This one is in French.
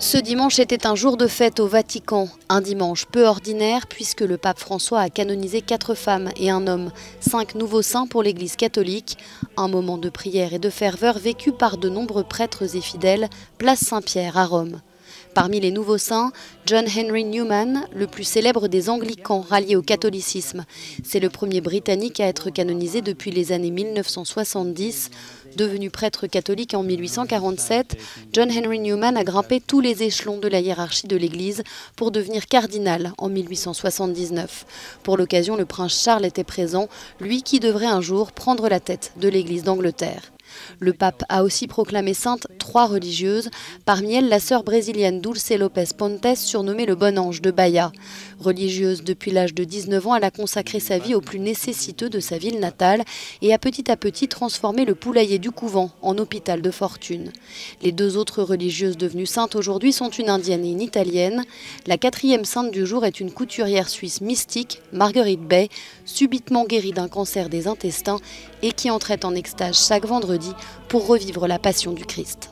Ce dimanche était un jour de fête au Vatican, un dimanche peu ordinaire puisque le pape François a canonisé quatre femmes et un homme, cinq nouveaux saints pour l'Église catholique, un moment de prière et de ferveur vécu par de nombreux prêtres et fidèles, place Saint-Pierre à Rome. Parmi les nouveaux saints, John Henry Newman, le plus célèbre des anglicans ralliés au catholicisme. C'est le premier britannique à être canonisé depuis les années 1970. Devenu prêtre catholique en 1847, John Henry Newman a grimpé tous les échelons de la hiérarchie de l'Église pour devenir cardinal en 1879. Pour l'occasion, le prince Charles était présent, lui qui devrait un jour prendre la tête de l'Église d'Angleterre. Le pape a aussi proclamé sainte trois religieuses, parmi elles la sœur brésilienne Dulce Lopez Pontes, surnommée le Bon Ange de Bahia. Religieuse depuis l'âge de 19 ans, elle a consacré sa vie aux plus nécessiteux de sa ville natale et a petit à petit transformé le poulailler du couvent en hôpital de fortune. Les deux autres religieuses devenues saintes aujourd'hui sont une indienne et une italienne. La quatrième sainte du jour est une couturière suisse mystique, Marguerite Bay, subitement guérie d'un cancer des intestins et qui entrait en extase chaque pour revivre la passion du Christ.